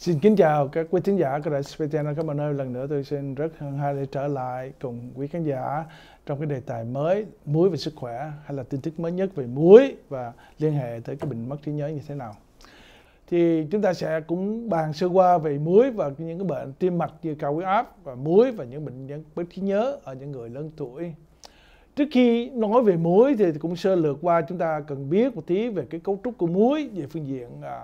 Xin kính chào các quý thính giả của Đài Space Channel. Cảm ơn ơn lần nữa tôi xin rất hân hạnh để trở lại cùng quý khán giả trong cái đề tài mới muối về sức khỏe hay là tin tức mới nhất về muối và liên hệ tới cái bệnh mất trí nhớ như thế nào. Thì chúng ta sẽ cũng bàn sơ qua về muối và những cái bệnh tim mạch như cao huyết áp và muối và những bệnh nhân mất trí nhớ ở những người lớn tuổi. Trước khi nói về muối thì cũng sơ lược qua chúng ta cần biết một tí về cái cấu trúc của muối về phương diện à,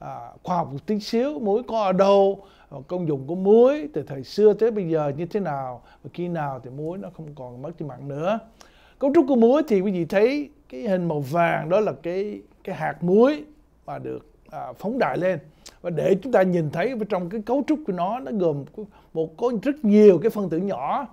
à, khoa học một tí xíu muối có ở đâu à, công dụng của muối từ thời xưa tới bây giờ như thế nào và khi nào thì muối nó không còn mất đi mạng nữa. Cấu trúc của muối thì quý vị thấy cái hình màu vàng đó là cái cái hạt muối mà được à, phóng đại lên. Và để chúng ta nhìn thấy trong cái cấu trúc của nó nó gồm một có rất nhiều cái phân tử nhỏ.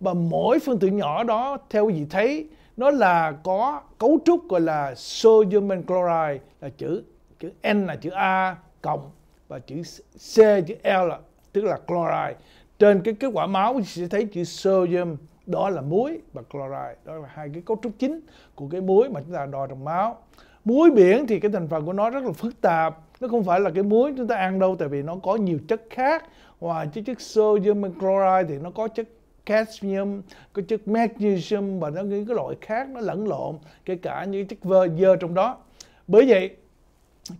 Và mỗi phân tử nhỏ đó theo quý vị thấy nó là có cấu trúc gọi là sodium chloride là chữ chữ N là chữ A cộng và chữ C chữ L là, tức là chloride. Trên cái kết quả máu sẽ thấy chữ sodium, đó là muối và chloride. Đó là hai cái cấu trúc chính của cái muối mà chúng ta đo trong máu. Muối biển thì cái thành phần của nó rất là phức tạp. Nó không phải là cái muối chúng ta ăn đâu, tại vì nó có nhiều chất khác. Ngoài chất chất sodium chloride thì nó có chất calcium, có chất magnesium và nó những cái loại khác nó lẫn lộn, kể cả những chất vơ, dơ trong đó. Bởi vậy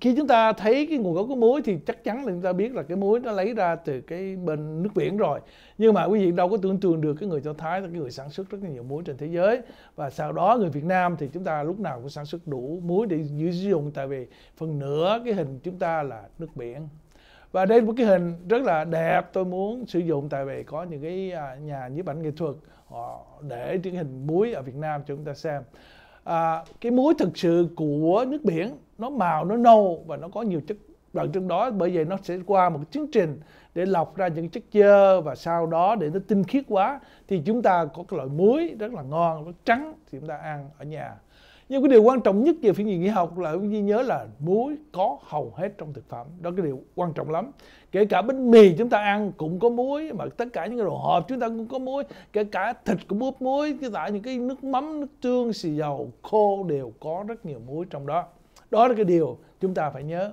khi chúng ta thấy cái nguồn gốc của muối thì chắc chắn là chúng ta biết là cái muối nó lấy ra từ cái bên nước biển rồi. Nhưng mà quý vị đâu có tưởng tượng được cái người do thái là cái người sản xuất rất là nhiều muối trên thế giới. Và sau đó người việt nam thì chúng ta lúc nào cũng sản xuất đủ muối để sử dụng tại vì phần nửa cái hình chúng ta là nước biển. Và đây là một cái hình rất là đẹp tôi muốn sử dụng tại vì có những cái à, nhà nhiếp ảnh nghệ thuật họ để cái hình muối ở Việt Nam cho chúng ta xem. À, cái muối thực sự của nước biển nó màu, nó nâu và nó có nhiều chất đoạn trong đó. Bởi vậy nó sẽ qua một chương trình để lọc ra những chất dơ và sau đó để nó tinh khiết quá. Thì chúng ta có cái loại muối rất là ngon, rất trắng thì chúng ta ăn ở nhà nhưng cái điều quan trọng nhất về phiên diện nghĩa học là quý vị nhớ là muối có hầu hết trong thực phẩm. Đó cái điều quan trọng lắm. Kể cả bánh mì chúng ta ăn cũng có muối, mà tất cả những cái đồ hộp chúng ta cũng có muối. Kể cả thịt cũng bút muối kể cả những cái nước mắm, nước tương, xì dầu, khô đều có rất nhiều muối trong đó. Đó là cái điều chúng ta phải nhớ.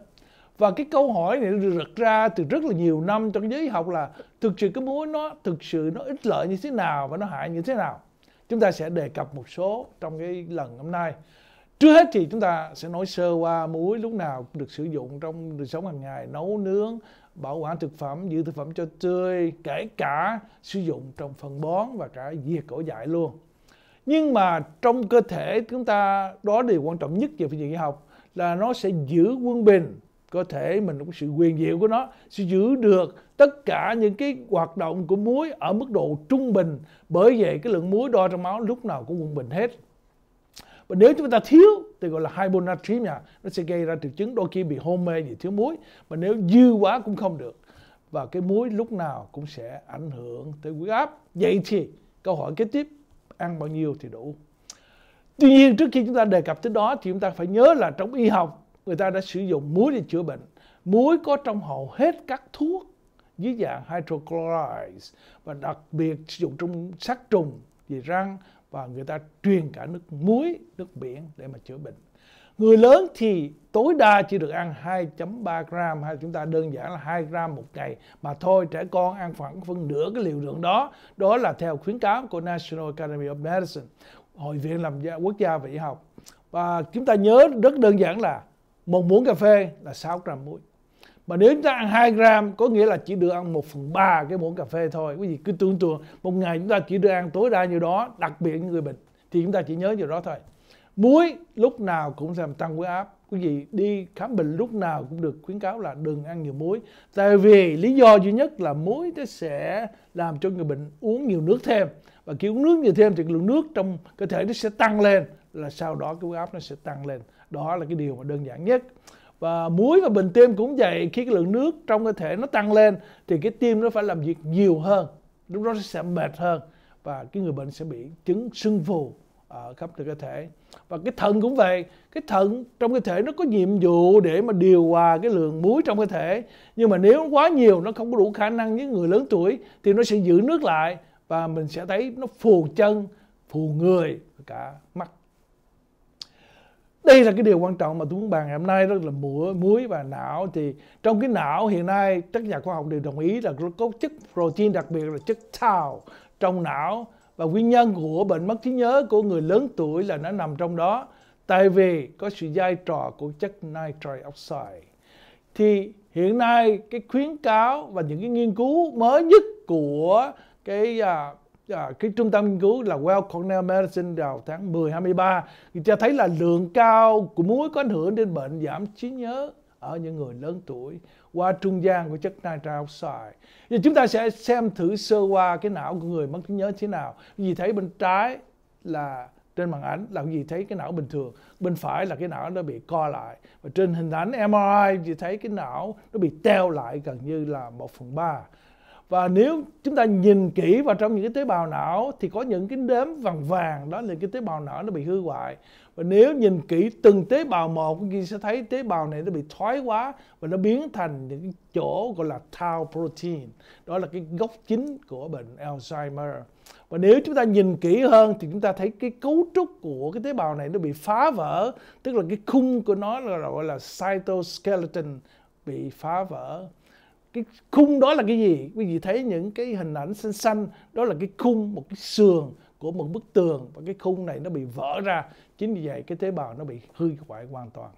Và cái câu hỏi này được đặt ra từ rất là nhiều năm trong giới học là thực sự cái muối nó thực sự nó ích lợi như thế nào và nó hại như thế nào? Chúng ta sẽ đề cập một số trong cái lần hôm nay. Trước hết thì chúng ta sẽ nói sơ qua muối lúc nào được sử dụng trong đời sống hàng ngày, nấu nướng, bảo quản thực phẩm, giữ thực phẩm cho tươi, kể cả sử dụng trong phân bón và cả diệt cỏ dại luôn. Nhưng mà trong cơ thể chúng ta, đó điều quan trọng nhất về phương diện y học là nó sẽ giữ quân bình cơ thể mình cũng sự quyền diệu của nó sẽ giữ được tất cả những cái hoạt động của muối ở mức độ trung bình. Bởi vậy cái lượng muối đo trong máu lúc nào cũng quân bình hết. Và nếu chúng ta thiếu, thì gọi là hyponatremia, nó sẽ gây ra triệu chứng đôi khi bị hôn mê vì thiếu muối. Mà nếu dư quá cũng không được. Và cái muối lúc nào cũng sẽ ảnh hưởng tới huyết áp. Vậy thì câu hỏi kế tiếp, ăn bao nhiêu thì đủ? Tuy nhiên trước khi chúng ta đề cập tới đó thì chúng ta phải nhớ là trong y học người ta đã sử dụng muối để chữa bệnh. Muối có trong hầu hết các thuốc dưới dạng hydrochlorides và đặc biệt sử dụng trong sát trùng về răng và người ta truyền cả nước muối, nước biển để mà chữa bệnh. Người lớn thì tối đa chỉ được ăn 2.3 gram hay chúng ta đơn giản là 2 gram một ngày. Mà thôi trẻ con ăn khoảng phân nửa cái liều lượng đó. Đó là theo khuyến cáo của National Academy of Medicine Hội viện làm gia, quốc gia về y học. Và chúng ta nhớ rất đơn giản là một muỗng cà phê là 6 gram muối. Mà nếu chúng ta ăn 2 gram, có nghĩa là chỉ được ăn 1 phần 3 cái muỗng cà phê thôi. Quý vị cứ tưởng tượng, một ngày chúng ta chỉ được ăn tối đa như đó, đặc biệt những người bệnh, thì chúng ta chỉ nhớ điều đó thôi. Muối lúc nào cũng làm tăng huyết áp. Quý vị đi khám bệnh lúc nào cũng được khuyến cáo là đừng ăn nhiều muối. Tại vì lý do duy nhất là muối nó sẽ làm cho người bệnh uống nhiều nước thêm. Và khi uống nước nhiều thêm thì lượng nước trong cơ thể nó sẽ tăng lên, là sau đó cái huyết áp nó sẽ tăng lên đó là cái điều mà đơn giản nhất. Và muối và bình tim cũng vậy, khi cái lượng nước trong cơ thể nó tăng lên thì cái tim nó phải làm việc nhiều hơn, lúc đó sẽ mệt hơn và cái người bệnh sẽ bị chứng sưng phù ở khắp cơ thể. Và cái thận cũng vậy, cái thận trong cơ thể nó có nhiệm vụ để mà điều hòa cái lượng muối trong cơ thể, nhưng mà nếu quá nhiều, nó không có đủ khả năng với người lớn tuổi thì nó sẽ giữ nước lại và mình sẽ thấy nó phù chân, phù người và cả mắt đây là cái điều quan trọng mà tôi muốn bàn ngày hôm nay đó là muối muối và não. Thì trong cái não hiện nay các nhà khoa học đều đồng ý là có chất protein đặc biệt là chất tau trong não. Và nguyên nhân của bệnh mất trí nhớ của người lớn tuổi là nó nằm trong đó. Tại vì có sự vai trò của chất nitric oxide. Thì hiện nay cái khuyến cáo và những cái nghiên cứu mới nhất của cái uh, à, cái trung tâm nghiên cứu là Well Cornell Medicine vào tháng 10 23 thì cho thấy là lượng cao của muối có ảnh hưởng đến bệnh giảm trí nhớ ở những người lớn tuổi qua trung gian của chất nitric oxide. Thì chúng ta sẽ xem thử sơ qua cái não của người mất trí nhớ thế nào. Vì thấy bên trái là trên màn ảnh là gì thấy cái não bình thường bên phải là cái não nó bị co lại và trên hình ảnh MRI thì thấy cái não nó bị teo lại gần như là một phần ba và nếu chúng ta nhìn kỹ vào trong những cái tế bào não, thì có những cái đếm vàng vàng, đó là cái tế bào não nó bị hư hoại. Và nếu nhìn kỹ từng tế bào một, thì sẽ thấy tế bào này nó bị thoái hóa và nó biến thành những chỗ gọi là tau protein, đó là cái gốc chính của bệnh Alzheimer. Và nếu chúng ta nhìn kỹ hơn, thì chúng ta thấy cái cấu trúc của cái tế bào này nó bị phá vỡ, tức là cái khung của nó là gọi là cytoskeleton bị phá vỡ cái khung đó là cái gì? Quý vị thấy những cái hình ảnh xanh xanh, đó là cái khung, một cái sườn của một bức tường và cái khung này nó bị vỡ ra. Chính vì vậy cái tế bào nó bị hư hoại hoàn toàn.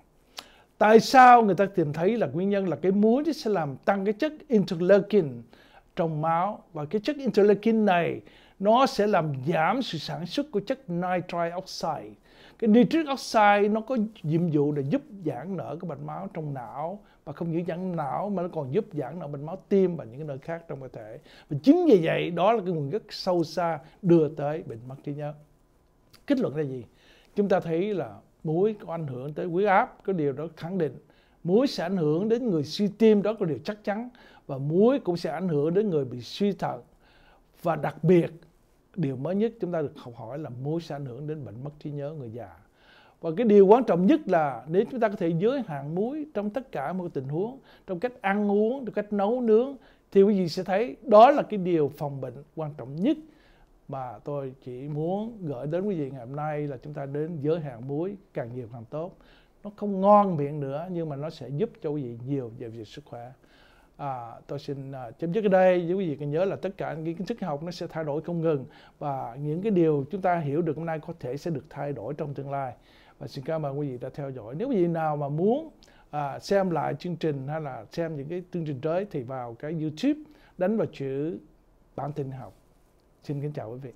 Tại sao người ta tìm thấy là nguyên nhân là cái muối sẽ làm tăng cái chất interleukin trong máu? Và cái chất interleukin này nó sẽ làm giảm sự sản xuất của chất nitric oxide cái nitric oxide nó có nhiệm vụ là giúp giãn nở cái mạch máu trong não và không những giãn não mà nó còn giúp giãn nở mạch máu tim và những cái nơi khác trong cơ thể. Và chính vì vậy, đó là cái nguồn gốc sâu xa đưa tới bệnh mất trí nhớ. Kết luận là gì? Chúng ta thấy là muối có ảnh hưởng tới huyết áp, có điều đó khẳng định. Muối sẽ ảnh hưởng đến người suy tim, đó có điều chắc chắn. Và muối cũng sẽ ảnh hưởng đến người bị suy thận. Và đặc biệt điều mới nhất chúng ta được học hỏi là muối sẽ ảnh hưởng đến bệnh mất trí nhớ người già. Và cái điều quan trọng nhất là nếu chúng ta có thể giới hạn muối trong tất cả mọi tình huống, trong cách ăn uống, trong cách nấu nướng, thì quý vị sẽ thấy đó là cái điều phòng bệnh quan trọng nhất mà tôi chỉ muốn gửi đến quý vị ngày hôm nay là chúng ta đến giới hạn muối càng nhiều càng tốt. Nó không ngon miệng nữa nhưng mà nó sẽ giúp cho quý vị nhiều về việc sức khỏe. À, tôi xin à, chấm dứt ở đây. Với quý vị cần nhớ là tất cả những kiến thức học nó sẽ thay đổi không ngừng và những cái điều chúng ta hiểu được hôm nay có thể sẽ được thay đổi trong tương lai. Và xin cảm ơn quý vị đã theo dõi. Nếu quý vị nào mà muốn à, xem lại chương trình hay là xem những cái chương trình tới thì vào cái YouTube đánh vào chữ bản tin học. Xin kính chào quý vị.